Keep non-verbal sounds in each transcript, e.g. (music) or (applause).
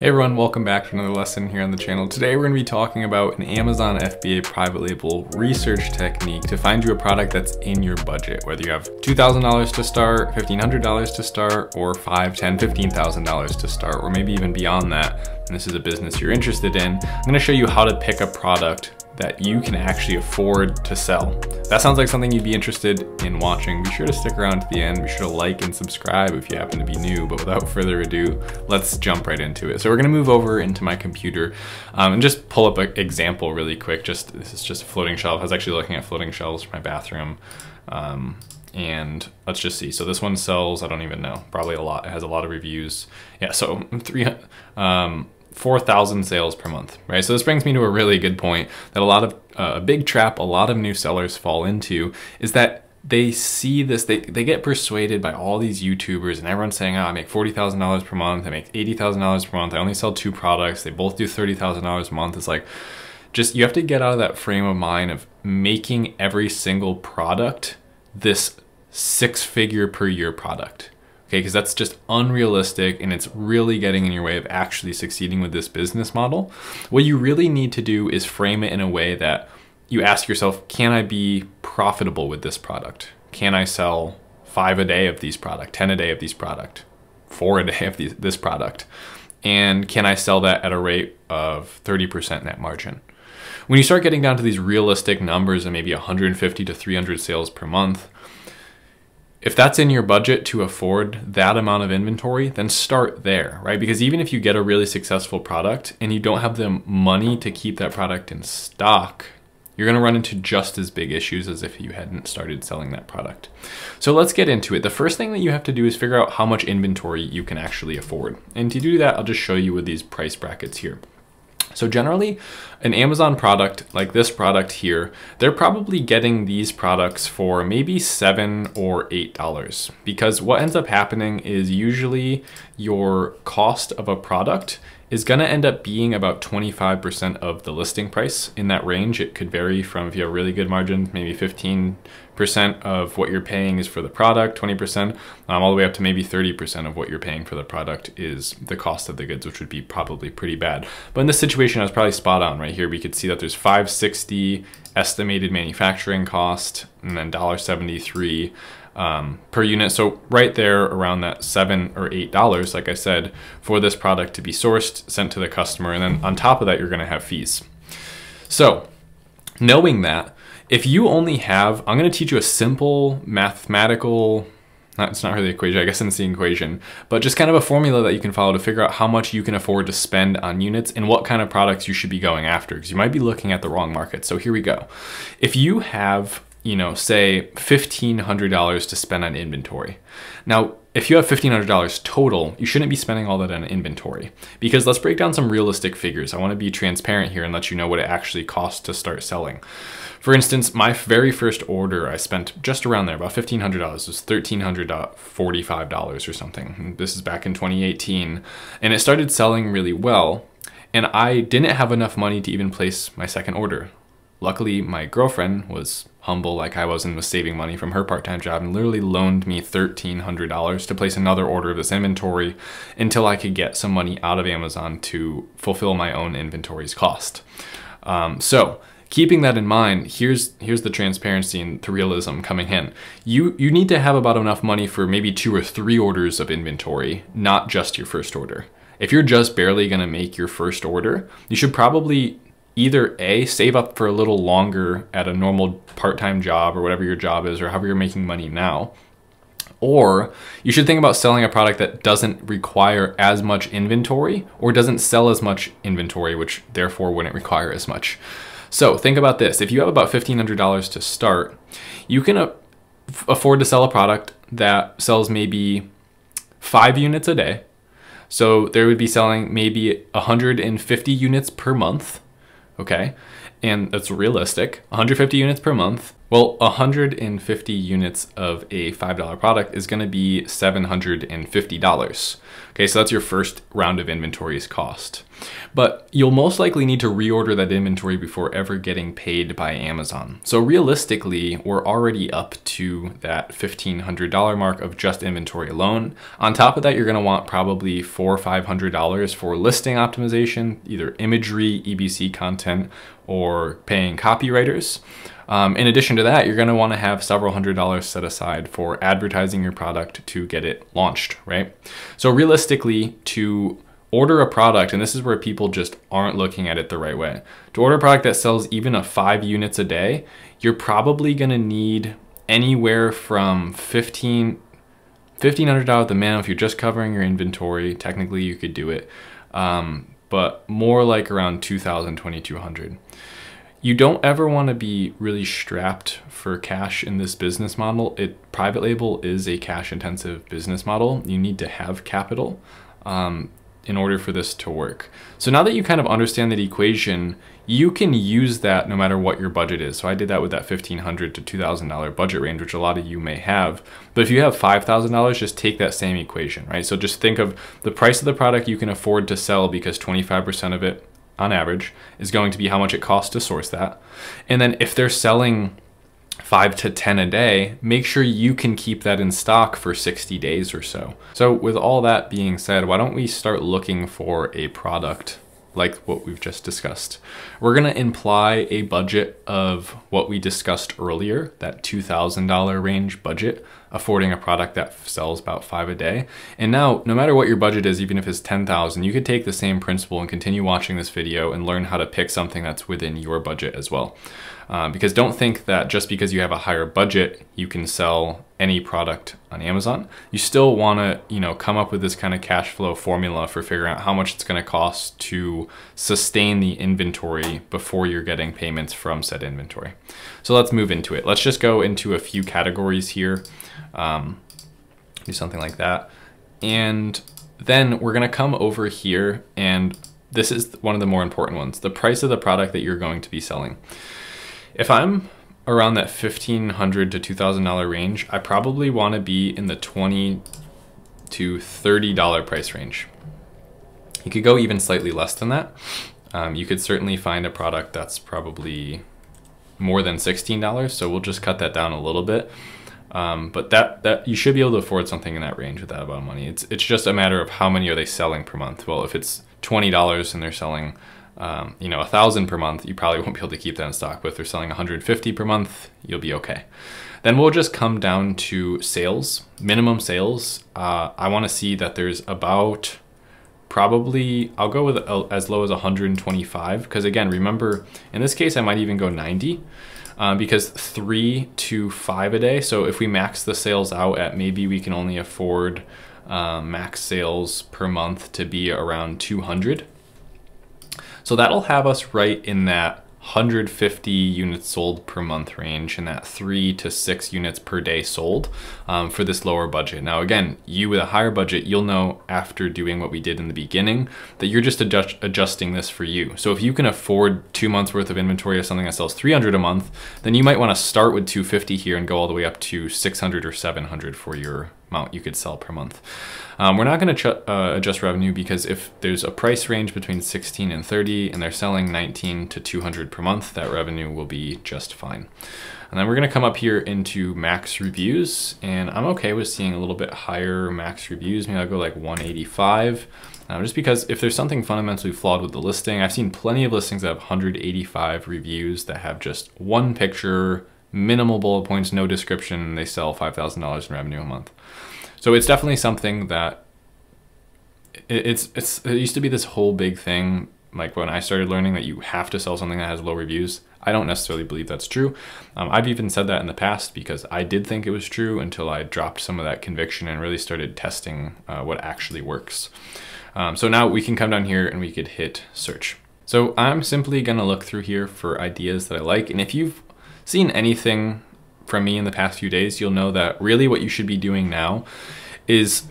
Hey everyone, welcome back to another lesson here on the channel. Today we're going to be talking about an Amazon FBA private label research technique to find you a product that's in your budget, whether you have $2,000 to start, $1,500 to start, or $5, $10, $15,000 to start, or maybe even beyond that, and this is a business you're interested in. I'm going to show you how to pick a product that you can actually afford to sell. That sounds like something you'd be interested in watching. Be sure to stick around to the end. Be sure to like and subscribe if you happen to be new, but without further ado, let's jump right into it. So we're gonna move over into my computer um, and just pull up an example really quick. Just This is just a floating shelf. I was actually looking at floating shelves for my bathroom. Um, and let's just see. So this one sells, I don't even know, probably a lot. It has a lot of reviews. Yeah, so (laughs) three, um, 4,000 sales per month, right? So this brings me to a really good point that a lot of, uh, a big trap a lot of new sellers fall into is that they see this, they, they get persuaded by all these YouTubers and everyone's saying, oh, I make $40,000 per month, I make $80,000 per month, I only sell two products, they both do $30,000 a month. It's like, just, you have to get out of that frame of mind of making every single product this six figure per year product okay? Because that's just unrealistic and it's really getting in your way of actually succeeding with this business model. What you really need to do is frame it in a way that you ask yourself, can I be profitable with this product? Can I sell five a day of these product, 10 a day of these product, four a (laughs) day of these, this product? And can I sell that at a rate of 30% net margin? When you start getting down to these realistic numbers of maybe 150 to 300 sales per month, if that's in your budget to afford that amount of inventory, then start there, right? Because even if you get a really successful product and you don't have the money to keep that product in stock, you're gonna run into just as big issues as if you hadn't started selling that product. So let's get into it. The first thing that you have to do is figure out how much inventory you can actually afford. And to do that, I'll just show you with these price brackets here. So generally, an Amazon product like this product here, they're probably getting these products for maybe seven or eight dollars. Because what ends up happening is usually your cost of a product is going to end up being about 25% of the listing price in that range. It could vary from if you have really good margin, maybe 15% of what you're paying is for the product, 20%, um, all the way up to maybe 30% of what you're paying for the product is the cost of the goods, which would be probably pretty bad. But in this situation, I was probably spot on right here. We could see that there's 560 estimated manufacturing cost and then $1.73 um, per unit. So right there around that seven or eight dollars, like I said, for this product to be sourced, sent to the customer, and then on top of that, you're gonna have fees. So knowing that, if you only have, I'm gonna teach you a simple mathematical not, it's not really equation, I guess it's the equation, but just kind of a formula that you can follow to figure out how much you can afford to spend on units and what kind of products you should be going after, because you might be looking at the wrong market. So here we go. If you have you know, say $1,500 to spend on inventory. Now, if you have $1,500 total, you shouldn't be spending all that on inventory because let's break down some realistic figures. I want to be transparent here and let you know what it actually costs to start selling. For instance, my very first order, I spent just around there, about $1,500. It was $1,345 or something. This is back in 2018. And it started selling really well. And I didn't have enough money to even place my second order. Luckily, my girlfriend was humble like I was and was saving money from her part-time job and literally loaned me $1,300 to place another order of this inventory until I could get some money out of Amazon to fulfill my own inventory's cost. Um, so keeping that in mind, here's here's the transparency and the realism coming in. You you need to have about enough money for maybe two or three orders of inventory, not just your first order. If you're just barely going to make your first order, you should probably either A, save up for a little longer at a normal part-time job or whatever your job is or however you're making money now, or you should think about selling a product that doesn't require as much inventory or doesn't sell as much inventory, which therefore wouldn't require as much. So think about this. If you have about $1,500 to start, you can afford to sell a product that sells maybe five units a day. So there would be selling maybe 150 units per month okay? And that's realistic. 150 units per month. Well, 150 units of a $5 product is gonna be $750. Okay, so that's your first round of inventory's cost. But you'll most likely need to reorder that inventory before ever getting paid by Amazon. So realistically, we're already up to that $1,500 mark of just inventory alone. On top of that, you're gonna want probably four or $500 for listing optimization, either imagery, EBC content, or paying copywriters. Um, in addition to that, you're gonna wanna have several hundred dollars set aside for advertising your product to get it launched, right? So realistically, to order a product, and this is where people just aren't looking at it the right way. To order a product that sells even a five units a day, you're probably gonna need anywhere from 15, $1,500 at the minimum if you're just covering your inventory. Technically, you could do it, um, but more like around 2,000, 2,200. You don't ever want to be really strapped for cash in this business model. It private label is a cash intensive business model. You need to have capital. Um, in order for this to work. So now that you kind of understand that equation, you can use that no matter what your budget is. So I did that with that 1,500 to $2,000 budget range, which a lot of you may have. But if you have $5,000, just take that same equation, right? So just think of the price of the product you can afford to sell because 25% of it on average is going to be how much it costs to source that. And then if they're selling five to 10 a day, make sure you can keep that in stock for 60 days or so. So with all that being said, why don't we start looking for a product like what we've just discussed. We're gonna imply a budget of what we discussed earlier, that $2,000 range budget, affording a product that sells about five a day. And now, no matter what your budget is, even if it's 10,000, you could take the same principle and continue watching this video and learn how to pick something that's within your budget as well. Um, because don't think that just because you have a higher budget, you can sell any product on Amazon. You still want to, you know, come up with this kind of cash flow formula for figuring out how much it's going to cost to sustain the inventory before you're getting payments from said inventory. So let's move into it. Let's just go into a few categories here. Um, do something like that. And then we're going to come over here and this is one of the more important ones, the price of the product that you're going to be selling. If I'm around that 1,500 to $2,000 range, I probably want to be in the 20 to $30 price range. You could go even slightly less than that. Um, you could certainly find a product that's probably more than $16, so we'll just cut that down a little bit. Um, but that that you should be able to afford something in that range with that amount of money. It's it's just a matter of how many are they selling per month. Well, if it's twenty dollars and they're selling um, you know, a thousand per month, you probably (laughs) won't be able to keep that in stock. But if they're selling 150 per month, you'll be okay. Then we'll just come down to sales, minimum sales. Uh, I want to see that there's about probably, I'll go with as low as 125. Because again, remember, in this case, I might even go 90. Uh, because three to five a day. So if we max the sales out at maybe we can only afford uh, max sales per month to be around 200 so that'll have us right in that 150 units sold per month range and that three to six units per day sold um, for this lower budget. Now, again, you with a higher budget, you'll know after doing what we did in the beginning that you're just adjust adjusting this for you. So if you can afford two months worth of inventory of something that sells 300 a month, then you might want to start with 250 here and go all the way up to 600 or 700 for your amount you could sell per month. Um, we're not going to uh, adjust revenue because if there's a price range between 16 and 30 and they're selling 19 to 200 per month, that revenue will be just fine. And then we're going to come up here into max reviews and I'm okay with seeing a little bit higher max reviews. Maybe I'll go like 185. Um, just because if there's something fundamentally flawed with the listing, I've seen plenty of listings that have 185 reviews that have just one picture, minimal bullet points, no description, they sell $5,000 in revenue a month. So it's definitely something that it's it's it used to be this whole big thing like when I started learning that you have to sell something that has low reviews. I don't necessarily believe that's true. Um, I've even said that in the past because I did think it was true until I dropped some of that conviction and really started testing uh, what actually works. Um, so now we can come down here and we could hit search. So I'm simply gonna look through here for ideas that I like. And if you've seen anything from me in the past few days, you'll know that really what you should be doing now is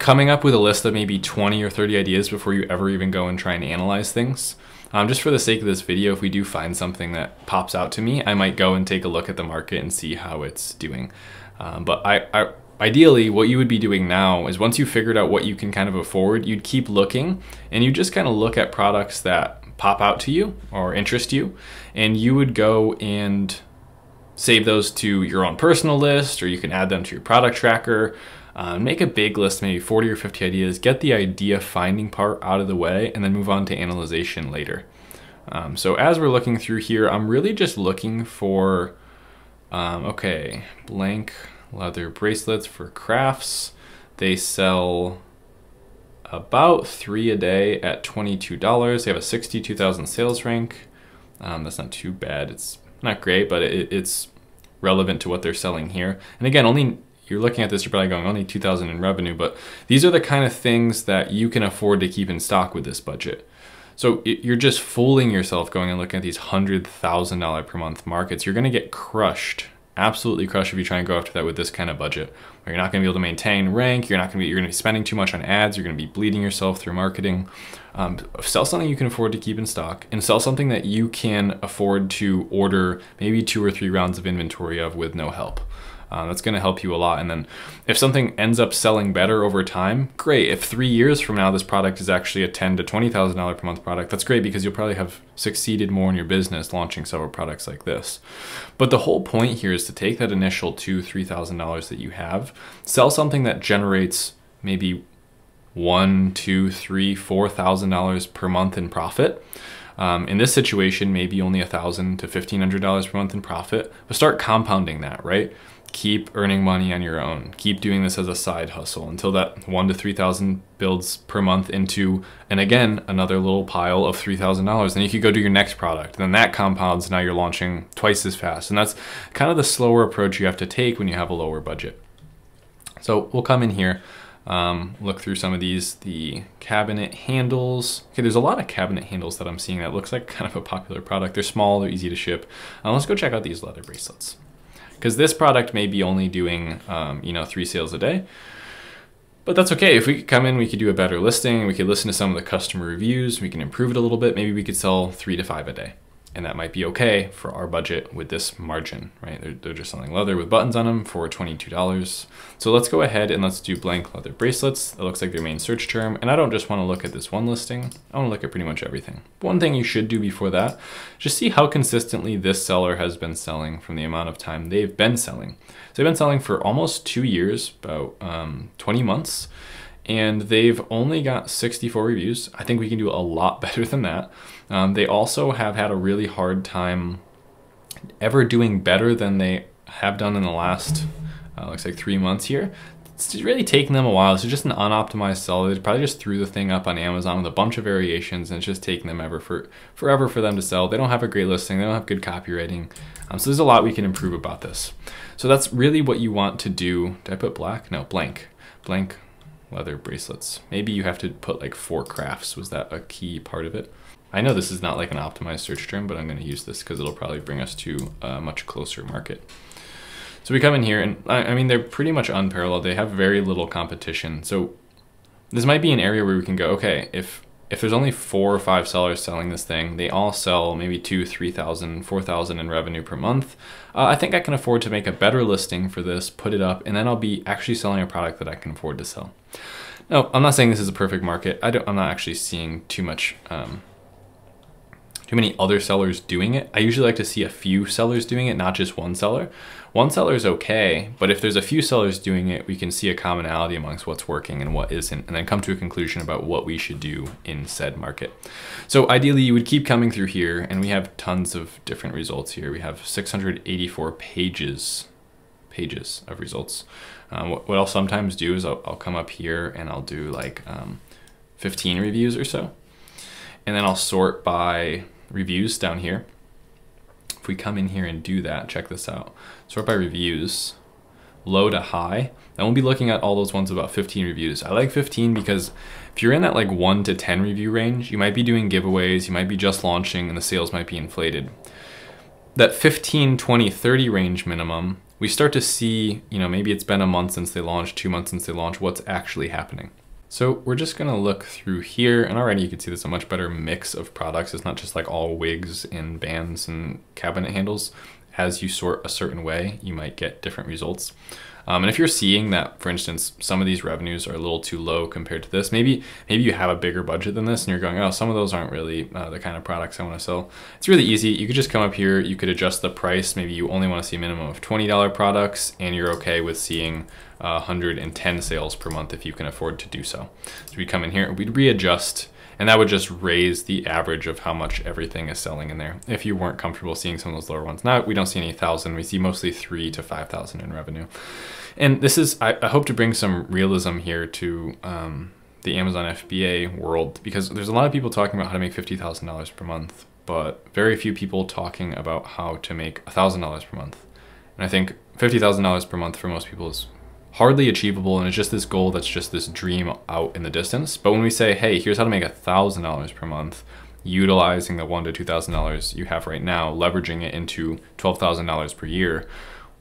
coming up with a list of maybe 20 or 30 ideas before you ever even go and try and analyze things. Um, just for the sake of this video, if we do find something that pops out to me, I might go and take a look at the market and see how it's doing. Um, but I, I ideally what you would be doing now is once you figured out what you can kind of afford, you'd keep looking and you just kind of look at products that pop out to you or interest you and you would go and save those to your own personal list or you can add them to your product tracker. Uh, make a big list, maybe 40 or 50 ideas, get the idea finding part out of the way, and then move on to analyzation later. Um, so as we're looking through here, I'm really just looking for, um, okay, blank leather bracelets for crafts. They sell about three a day at $22. They have a 62,000 sales rank. Um, that's not too bad. It's not great, but it, it's relevant to what they're selling here. And again, only you're looking at this, you're probably going only 2,000 in revenue, but these are the kind of things that you can afford to keep in stock with this budget. So you're just fooling yourself going and looking at these $100,000 per month markets. You're going to get crushed absolutely crush if you try and go after that with this kind of budget. Where you're not going to be able to maintain rank. You're not going to be. You're going to be spending too much on ads. You're going to be bleeding yourself through marketing. Um, sell something you can afford to keep in stock, and sell something that you can afford to order maybe two or three rounds of inventory of with no help. Uh, that's going to help you a lot. And then if something ends up selling better over time, great. If three years from now this product is actually a ten to twenty thousand dollar per month product, that's great because you'll probably have succeeded more in your business launching several products like this. But the whole point here is to take that initial two three thousand dollars that you have, sell something that generates maybe one, two, three, four thousand dollars per month in profit. Um, in this situation, maybe only a thousand to fifteen hundred dollars per month in profit, but start compounding that, right? Keep earning money on your own. Keep doing this as a side hustle until that one to 3,000 builds per month into, and again, another little pile of $3,000. Then you could go do your next product. Then that compounds. Now you're launching twice as fast. And that's kind of the slower approach you have to take when you have a lower budget. So we'll come in here, um, look through some of these, the cabinet handles. Okay, there's a lot of cabinet handles that I'm seeing that looks like kind of a popular product. They're small, they're easy to ship. Uh, let's go check out these leather bracelets because this product may be only doing, um, you know, three sales a day. But that's okay. If we could come in, we could do a better listing. We could listen to some of the customer reviews. We can improve it a little bit. Maybe we could sell three to five a day and that might be okay for our budget with this margin, right? They're, they're just selling leather with buttons on them for $22. So let's go ahead and let's do blank leather bracelets. It looks like their main search term. And I don't just want to look at this one listing. I want to look at pretty much everything. One thing you should do before that, just see how consistently this seller has been selling from the amount of time they've been selling. So they've been selling for almost two years, about um, 20 months and they've only got 64 reviews. I think we can do a lot (laughs) better than that. Um, they also have had a really hard time ever doing better than they have done in the last, uh, looks like three months here. It's really taking them a while. It's just an unoptimized seller. They probably just threw the thing up on Amazon with a bunch of variations and it's just taking them ever for forever for them to sell. They don't have a great listing. They don't have good copywriting. Um, so there's a lot we can improve about this. So that's really what you want to do. Did I put black? No, blank. Blank leather bracelets. Maybe you have to put like four crafts. Was that a key part of it? I know this is not like an optimized search term, but I'm going to use this because it'll probably bring us to a much closer market. So we come in here and I, I mean, they're pretty much unparalleled. They have very little competition. So this might be an area where we can go, okay, if if there's only four or five sellers selling this thing, they all sell maybe two, three thousand, four thousand in revenue per month. Uh, I think I can afford to make a better listing for this, put it up, and then I'll be actually selling a product that I can afford to sell. No, I'm not saying this is a perfect market. I don't. I'm not actually seeing too much, um, too many other sellers doing it. I usually like to see a few sellers doing it, not just one seller. One seller is okay, but if there's a few sellers doing it, we can see a commonality amongst what's working and what isn't, and then come to a conclusion about what we should do in said market. So ideally, you would keep coming through here, and we have tons of different results here. We have 684 pages pages of results. Um, what, what, I'll sometimes do is I'll, I'll, come up here and I'll do like um, 15 reviews or so. And then I'll sort by reviews down here. If we come in here and do that, check this out. Sort by reviews, low to high. And we'll be looking at all those ones about 15 reviews. I like 15 because if you're in that like 1 to 10 review range, you might be doing giveaways, you might be just launching, and the sales might be inflated. That 15, 20, 30 range minimum, we start to see, you know, maybe it's been a month since they launched, two months since they launched, what's actually happening. So we're just gonna look through here and already you can see there's a much better mix of products. It's not just like all wigs and bands and cabinet handles. As you sort a certain way, you might get different results. Um, and if you're seeing that, for instance, some of these revenues are a little too low compared to this, maybe maybe you have a bigger budget than this, and you're going, oh, some of those aren't really uh, the kind of products I want to sell. It's really easy. You could just come up here. You could adjust the price. Maybe you only want to see a minimum of twenty dollar products, and you're okay with seeing uh, 110 sales per month if you can afford to do so. So we come in here, we'd readjust and that would just raise the average of how much everything is selling in there if you weren't comfortable seeing some of those lower ones. Now we don't see any thousand, we see mostly three to 5,000 in revenue. And this is, I, I, hope to bring some realism here to um, the Amazon FBA world because there's a lot of people talking about how to make $50,000 per month, but very few people talking about how to make $1,000 per month. And I think $50,000 per month for most people is hardly achievable and it's just this goal that's just this dream out in the distance. But when we say, hey, here's how to make a thousand dollars per month, utilizing the one to two thousand dollars you have right now, leveraging it into twelve thousand dollars per year.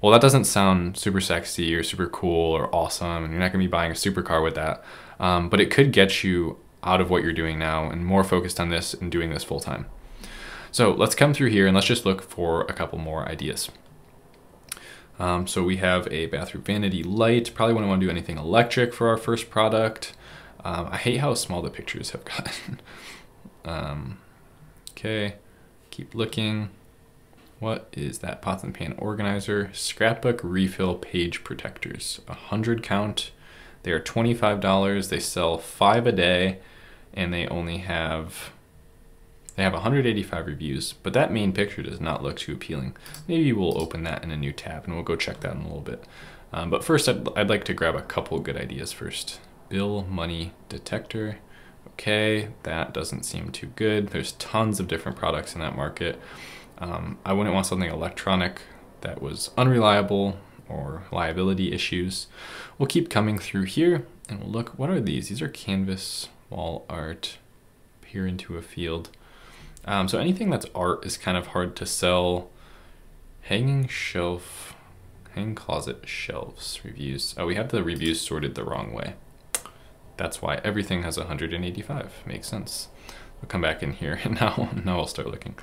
Well, that doesn't sound super sexy or super cool or awesome, and you're not gonna be buying a supercar with that. Um, but it could get you out of what you're doing now and more focused on this and doing this full time. So let's come through here and let's just look for a couple more ideas. Um, so we have a bathroom vanity light. Probably wouldn't want to do anything electric for our first product. Um, I hate how small the pictures have (laughs) gotten. um, okay, keep looking. What is that pots and pan organizer? Scrapbook refill page protectors. A hundred count. They are $25. They sell five a day and they only have they have 185 reviews, but that main picture does not look too appealing. Maybe we'll open that in a new tab and we'll go check that in a little bit. Um, but first, I'd, I'd like to grab a couple good ideas first. Bill money detector. Okay, that doesn't seem too good. There's tons of different products in that market. Um, I wouldn't want something electronic that was unreliable or liability issues. We'll keep coming through here and we'll look, what are these? These are canvas wall art, peer into a field. Um, so anything that's art is kind of hard to sell. Hanging shelf, hang closet shelves reviews. Oh, we have the reviews sorted the wrong way. That's why everything has 185. Makes sense. We'll come back in here and (laughs) now, now I'll start looking.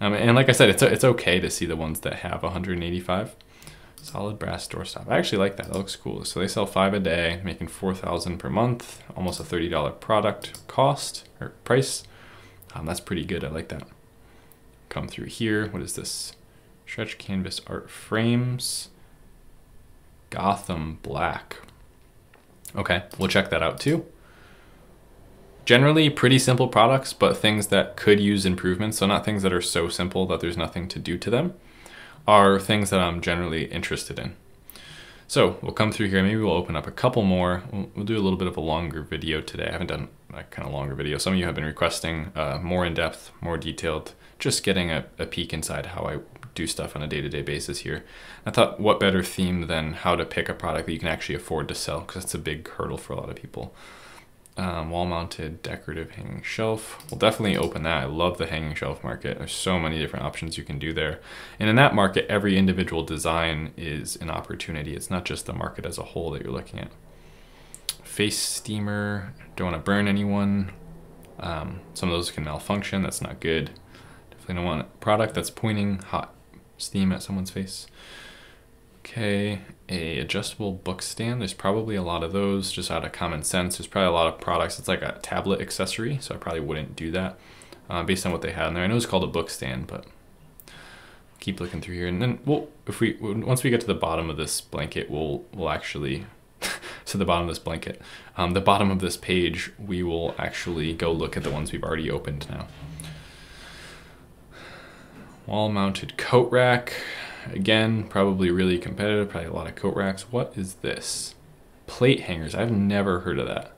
Um, and like I said, it's, it's okay to see the ones that have 185. Solid brass doorstop. I actually like that. That looks cool. So they sell five a day, making 4,000 per month, almost a $30 product cost or price. Um, that's pretty good. I like that. Come through here. What is this? Stretch canvas art frames. Gotham Black. Okay, we'll check that out too. Generally pretty simple products, but things that could use improvements, so not things that are so simple that there's nothing to do to them, are things that I'm generally interested in. So we'll come through here, maybe we'll open up a couple more. We'll, we'll do a little bit of a longer video today. I haven't done a kind of longer video. Some of you have been requesting uh, more in depth, more detailed, just getting a, a peek inside how I do stuff on a day-to-day -day basis here. I thought what better theme than how to pick a product that you can actually afford to sell because that's a big hurdle for a lot of people. Um, wall-mounted decorative hanging shelf. We'll definitely open that. I love the hanging shelf market. There's so many different options you can do there. And in that market, every individual design is an opportunity. It's not just the market as a whole that you're looking at. Face steamer, don't want to burn anyone. Um, some of those can malfunction, that's not good. Definitely don't want a product that's pointing hot steam at someone's face. Okay, a adjustable book stand. There's probably a lot of those just out of common sense. There's probably a lot of products. It's like a tablet accessory, so I probably wouldn't do that uh, based on what they had in there. I know it's called a book stand, but keep looking through here. And then we'll, if we, once we get to the bottom of this blanket, we'll, we'll actually, (laughs) to the bottom of this blanket, um, the bottom of this page, we will actually go look at the ones we've already opened now. Wall mounted coat rack. Again, probably really competitive, probably a lot of coat racks. What is this? Plate hangers, I've never heard of that.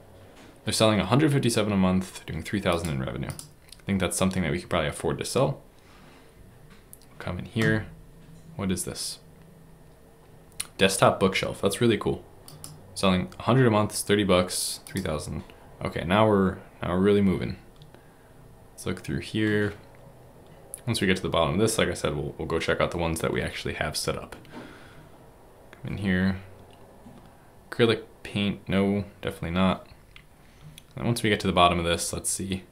They're selling 157 a month, doing 3,000 in revenue. I think that's something that we could probably afford to sell. Come in here. What is this? Desktop bookshelf, that's really cool. Selling 100 a month, 30 bucks, 3,000. Okay, now we're, now we're really moving. Let's look through here. Once we get to the bottom of this, like I said, we'll, we'll go check out the ones that we actually have set up. Come in here. Acrylic paint, no, definitely not. And once we get to the bottom of this, let's see.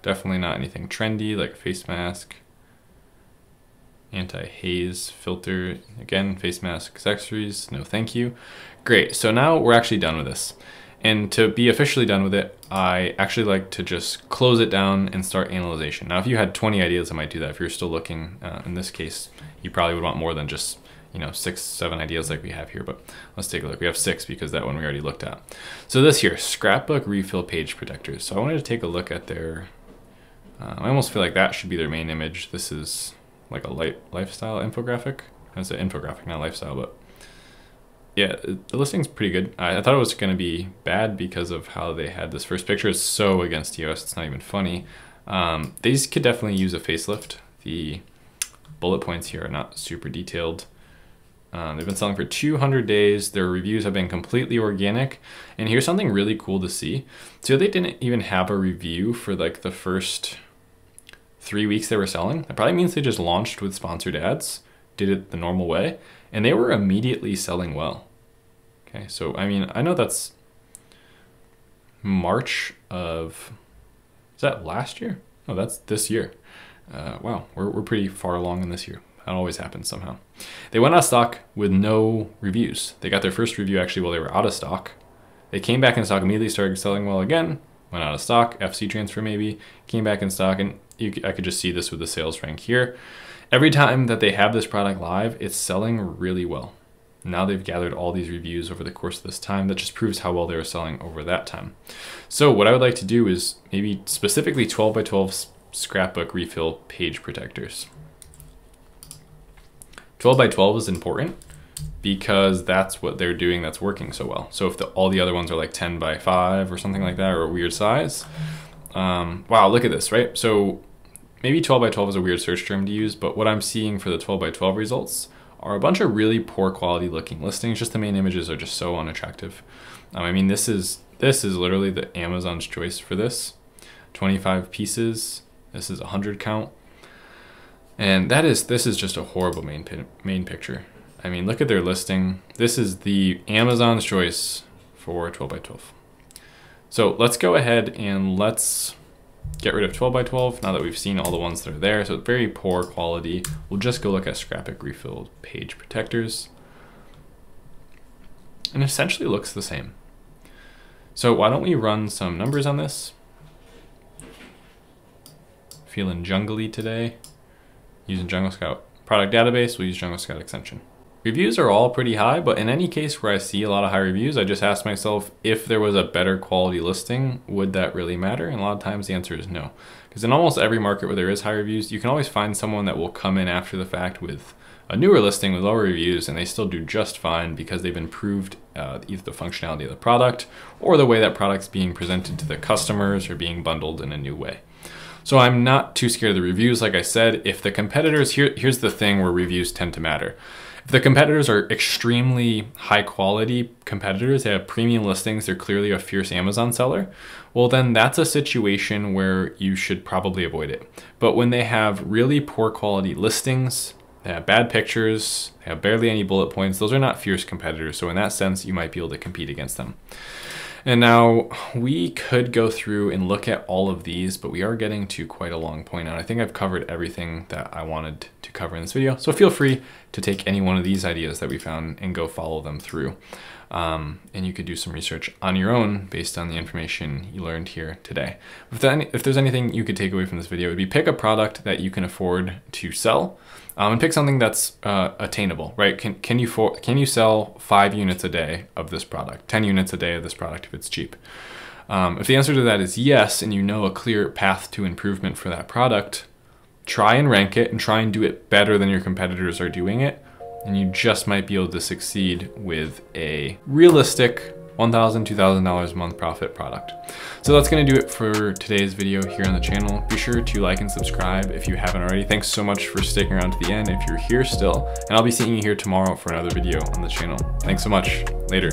Definitely not anything trendy like face mask. anti-haze filter. Again, face mask accessories, no thank you. Great, so now we're actually done with this. And to be officially done with it, I actually like to just close it down and start analyzation. Now, if you had 20 ideas, I might do that. If you're still looking, uh, in this case, you probably would want more than just you know, six, seven ideas like we have here, but let's take a look. We have six because that one we already looked at. So this here, scrapbook refill page protectors. So I wanted to take a look at their, uh, I almost feel like that should be their main image. This is like a light lifestyle infographic. It's an infographic, not lifestyle, but yeah, the listing's pretty good. I, I thought it was going to be bad because of how they had this first picture. It's so against EOS, it's not even funny. Um, these could definitely use a facelift. The bullet points here are not super detailed. Um, they've been selling for 200 days. Their reviews have been completely organic. And here's something really cool to see. So they didn't even have a review for like the first three weeks they were selling. That probably means they just launched with sponsored ads, did it the normal way, and they were immediately selling well. Okay, so I mean, I know that's March of, is that last year? Oh, that's this year. Uh, wow, we're, we're pretty far along in this year. That always happens somehow. They went out of stock with no reviews. They got their first review actually while they were out of stock. They came back in stock immediately, started selling well again, went out of stock, FC transfer maybe, came back in stock, and you, I could just see this with the sales rank here. Every time that they have this product live, it's selling really well. Now they've gathered all these reviews over the course of this time. That just proves how well they were selling over that time. So what I would like to do is maybe specifically 12 by 12 scrapbook refill page protectors. 12 by 12 is important because that's what they're doing that's working so well. So if the, all the other ones are like 10 by 5 or something like that or a weird size, um, wow, look at this, right? So maybe 12 by 12 is a weird search term to use, but what I'm seeing for the 12 by 12 results are a bunch of really poor quality looking listings. Just the main images are just so unattractive. Um, I mean, this is this is literally the Amazon's choice for this. 25 pieces. This is 100 count. And that is, this is just a horrible main, main picture. I mean, look at their listing. This is the Amazon's choice for 12 by 12. So let's go ahead and let's get rid of 12 by 12 now that we've seen all the ones that are there. So very poor quality. We'll just go look at Scrapbook refilled page protectors. And essentially looks the same. So why don't we run some numbers on this? Feeling jungly today using Jungle Scout. Product database, we'll use Jungle Scout extension. Reviews are all pretty high, but in any case where I see a lot of high reviews, I just ask myself if there was a better quality listing, would that really matter? And a lot of times the answer is no. Because in almost every market where there is high reviews, you can always find someone that will come in after the fact with a newer listing with lower reviews and they still do just fine because they've improved uh, either the functionality of the product or the way that product's being presented to the customers or being bundled in a new way. So I'm not too scared of the reviews. Like I said, if the competitors, here, here's the thing where reviews tend to matter. The competitors are extremely high quality competitors, they have premium listings, they're clearly a fierce Amazon seller, well then that's a situation where you should probably avoid it. But when they have really poor quality listings, they have bad pictures, they have barely any bullet points, those are not fierce competitors. So in that sense, you might be able to compete against them. And now we could go through and look at all of these, but we are getting to quite a long point. And I think I've covered everything that I wanted to cover in this video. So feel free to take any one of these ideas that we found and go follow them through. Um, and you could do some research on your own based on the information you learned here today. If, if there's anything you could take away from this video, it would be pick a product that you can afford to sell um, and pick something that's uh, attainable, right? Can, can, you for, can you sell five units a day of this product, 10 units a day of this product if it's cheap? Um, if the answer to that is yes, and you know a clear path to improvement for that product, try and rank it and try and do it better than your competitors are doing it. And you just might be able to succeed with a realistic $1,000, $2,000 a month profit product. So that's gonna do it for today's video here on the channel. Be sure to like and subscribe if you haven't already. Thanks so much for sticking around to the end if you're here still. And I'll be seeing you here tomorrow for another video on the channel. Thanks so much. Later.